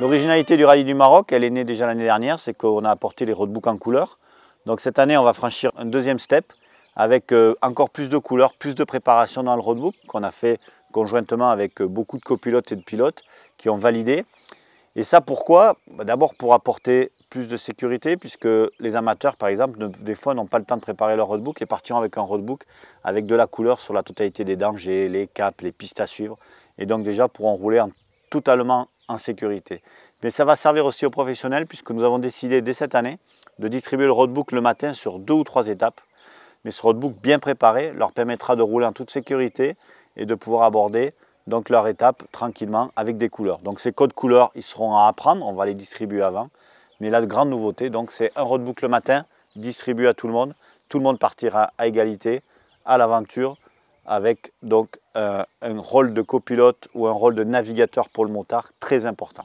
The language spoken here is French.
L'originalité du rallye du Maroc, elle est née déjà l'année dernière, c'est qu'on a apporté les roadbooks en couleur. Donc cette année, on va franchir un deuxième step avec euh, encore plus de couleurs, plus de préparation dans le roadbook qu'on a fait conjointement avec euh, beaucoup de copilotes et de pilotes qui ont validé. Et ça pourquoi? Bah, D'abord pour apporter plus de sécurité puisque les amateurs par exemple des fois n'ont pas le temps de préparer leur roadbook et partiront avec un roadbook avec de la couleur sur la totalité des dangers, les caps, les pistes à suivre et donc déjà pourront rouler en, totalement en sécurité. Mais ça va servir aussi aux professionnels puisque nous avons décidé dès cette année de distribuer le roadbook le matin sur deux ou trois étapes. Mais ce roadbook bien préparé leur permettra de rouler en toute sécurité et de pouvoir aborder donc leur étape tranquillement avec des couleurs. Donc ces codes couleurs, ils seront à apprendre, on va les distribuer avant. Mais la grande nouveauté, donc c'est un roadbook le matin, distribué à tout le monde. Tout le monde partira à égalité à l'aventure avec donc euh, un rôle de copilote ou un rôle de navigateur pour le motard très important.